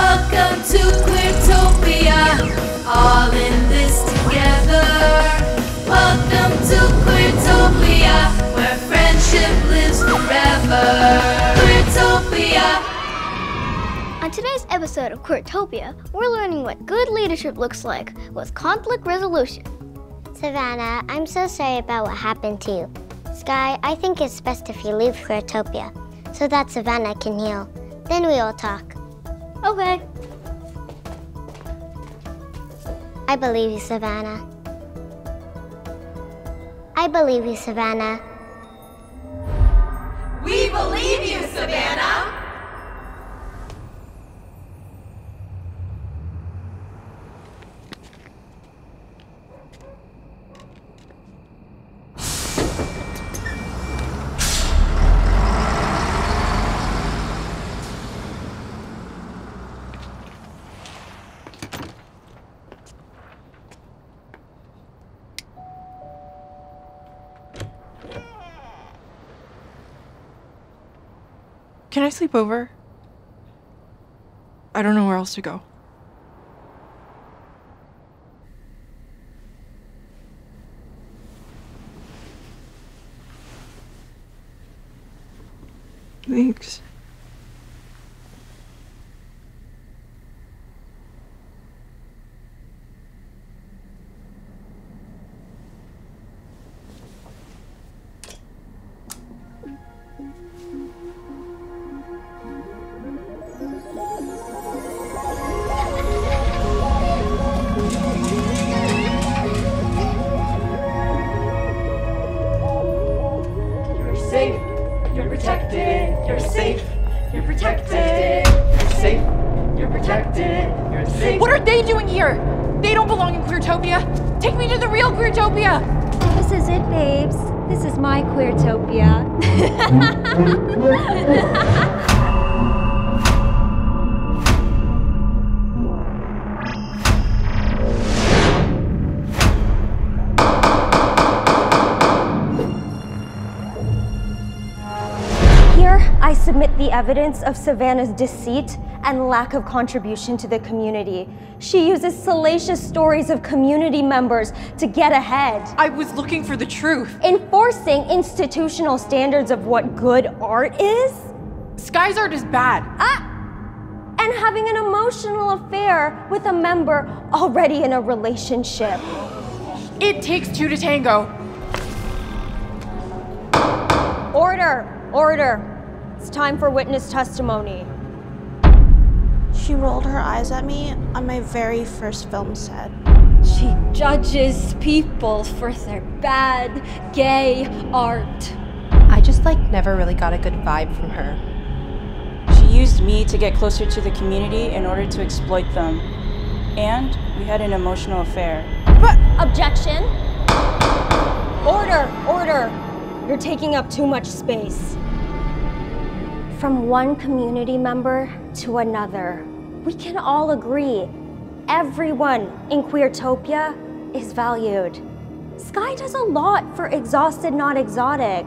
Welcome to Queertopia, all in this together. Welcome to Queertopia, where friendship lives forever. Queertopia. On today's episode of Queertopia, we're learning what good leadership looks like with conflict resolution. Savannah, I'm so sorry about what happened to you. Skye, I think it's best if you leave Queertopia so that Savannah can heal. Then we will talk. Okay. I believe you, Savannah. I believe you, Savannah. We believe you, Savannah. Can I sleep over? I don't know where else to go. Thanks. What are they doing here? They don't belong in Queertopia. Take me to the real Queertopia. This is it, babes. This is my Queertopia. Here, I submit the evidence of Savannah's deceit and lack of contribution to the community. She uses salacious stories of community members to get ahead. I was looking for the truth. Enforcing institutional standards of what good art is? Skye's art is bad. Ah! And having an emotional affair with a member already in a relationship. It takes two to tango. Order! Order! It's time for witness testimony. She rolled her eyes at me on my very first film set. She judges people for their bad gay art. I just like never really got a good vibe from her. She used me to get closer to the community in order to exploit them. And we had an emotional affair. Objection! Order! Order! You're taking up too much space. From one community member to another, we can all agree everyone in Queertopia is valued. Skye does a lot for Exhausted Not Exotic.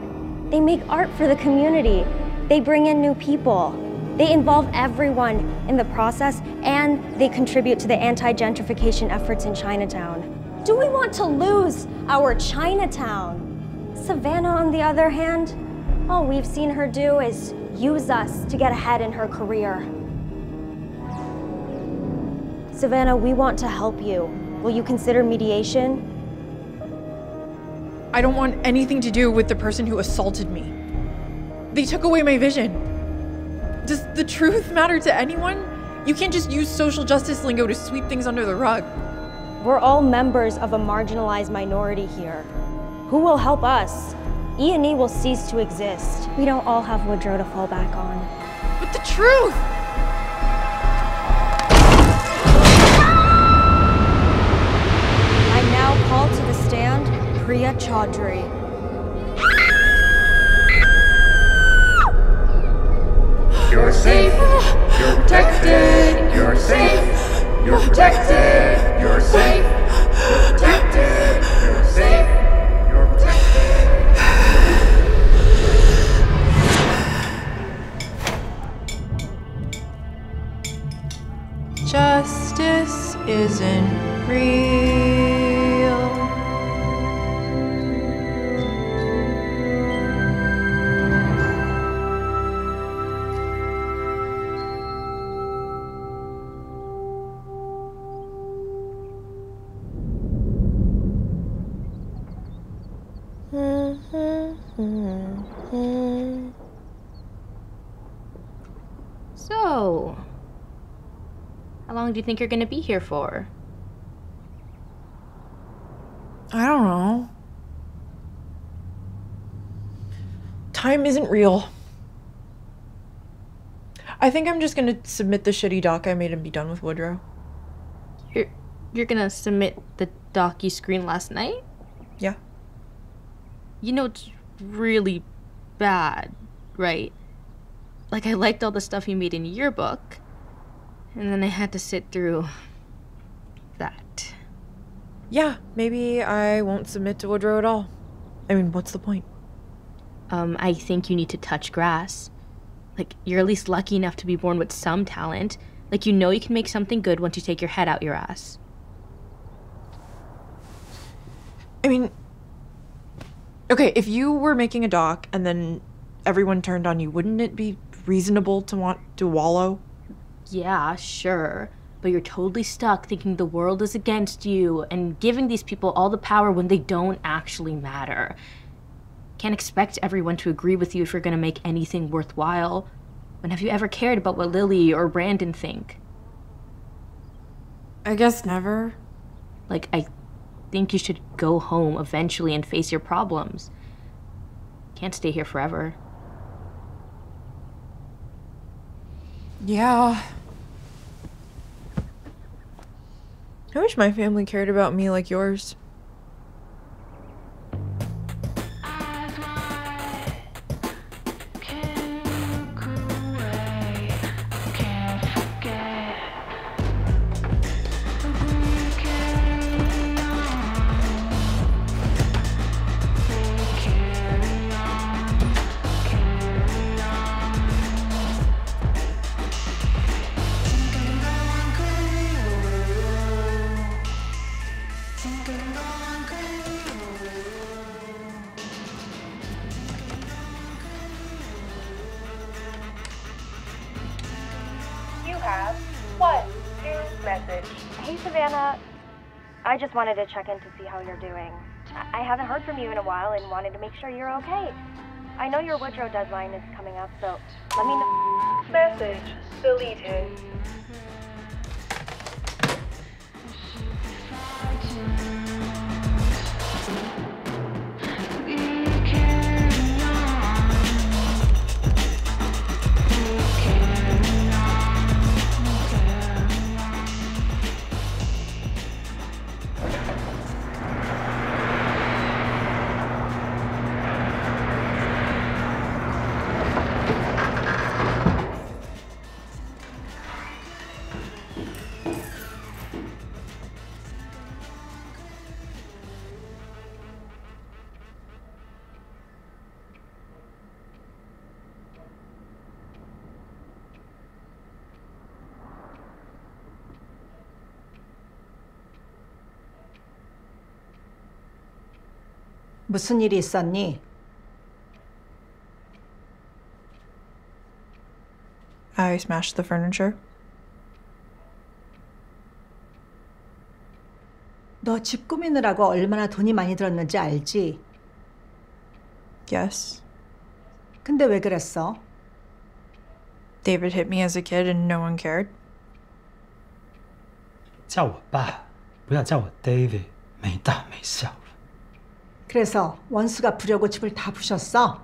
They make art for the community. They bring in new people. They involve everyone in the process and they contribute to the anti gentrification efforts in Chinatown. Do we want to lose our Chinatown? Savannah, on the other hand, all we've seen her do is use us to get ahead in her career. Savannah, we want to help you. Will you consider mediation? I don't want anything to do with the person who assaulted me. They took away my vision. Does the truth matter to anyone? You can't just use social justice lingo to sweep things under the rug. We're all members of a marginalized minority here. Who will help us? E&E will cease to exist. We don't all have Woodrow to fall back on. But the truth! Call to the stand Priya Chaudhry. You're safe. You're protected. You're safe. You're protected. You're safe. Long do you think you're gonna be here for? I don't know. Time isn't real. I think I'm just gonna submit the shitty doc I made and be done with Woodrow. You're you're gonna submit the doc you screened last night? Yeah. You know it's really bad, right? Like I liked all the stuff you made in your book, and then I had to sit through that. Yeah, maybe I won't submit to Woodrow at all. I mean, what's the point? Um, I think you need to touch grass. Like, you're at least lucky enough to be born with some talent. Like, you know you can make something good once you take your head out your ass. I mean, okay, if you were making a doc and then everyone turned on you, wouldn't it be reasonable to want to wallow? Yeah, sure. But you're totally stuck thinking the world is against you and giving these people all the power when they don't actually matter. Can't expect everyone to agree with you if you're gonna make anything worthwhile. When have you ever cared about what Lily or Brandon think? I guess never. Like, I think you should go home eventually and face your problems. Can't stay here forever. Yeah. I wish my family cared about me like yours. Savannah. I just wanted to check in to see how you're doing. I haven't heard from you in a while and wanted to make sure you're okay. I know your Woodrow deadline is coming up, so let me know. Message deleted. 무슨 일이 있었니? I smashed the furniture. 너 집 꾸미느라고 얼마나 돈이 많이 들었는지 알지? Yes. 근데 왜 그랬어? David hit me as a kid and no one cared. 叫我爸，不要叫我 David，没大没小了。 그래서 원수가 부려고 집을 다 부셨어?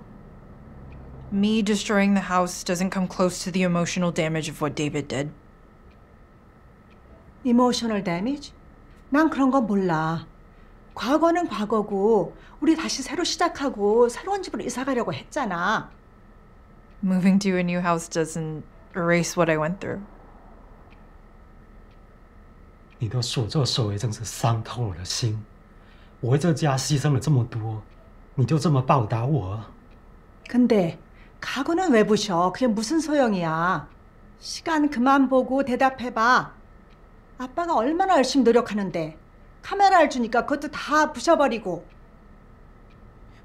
Me destroying the house doesn't come close to the emotional damage of what David did. 이모셔널 데미지? 난 그런 건 몰라. 과거는 과거고 우리 다시 새로 시작하고 새로운 집으로 이사 가려고 했잖아. Moving to a new house doesn't erase what I went through. 你都说我做守卫真是伤透我的心。 我为这家牺牲了这么多，你就这么报答我？ 근데 과거는 왜 부셔? 그게 무슨 소용이야? 시간 그만 보고 대답해봐. 아빠가 얼마나 열심히 노력하는데 카메라를 주니까 그것도 다 부셔버리고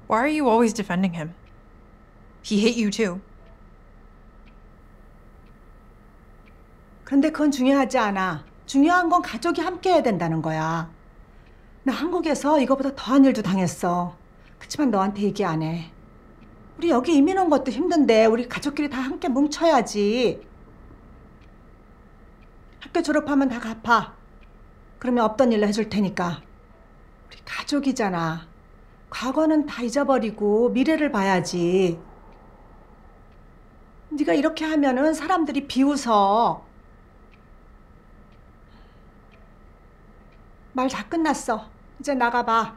Why are you always defending him? He hate you too. 그런데 그건 중요하지 않아. 중요한 건 가족이 함께 해야 된다는 거야. 나 한국에서 이거보다 더한 일도 당했어. 그치만 너한테 얘기 안 해. 우리 여기 이민 온 것도 힘든데 우리 가족끼리 다 함께 뭉쳐야지. 학교 졸업하면 다 갚아. 그러면 없던 일로 해줄 테니까. 우리 가족이잖아. 과거는 다 잊어버리고 미래를 봐야지. 네가 이렇게 하면은 사람들이 비웃어. 말 다 끝났어. 이제 나가봐.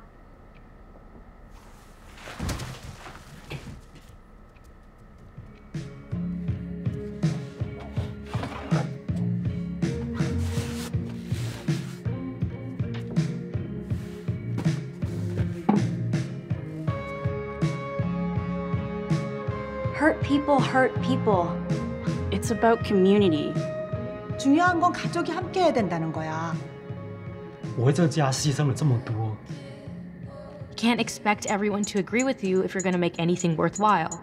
Hurt people hurt people. It's about community. 중요한 건 가족이 함께 해야 된다는 거야. 我为这个家牺牲了这么多， You can't expect everyone to agree with you if you're gonna make anything worthwhile.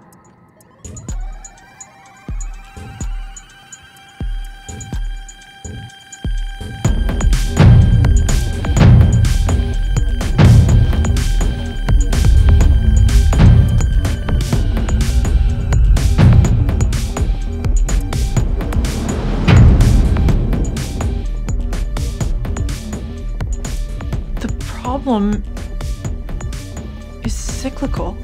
Problem is cyclical.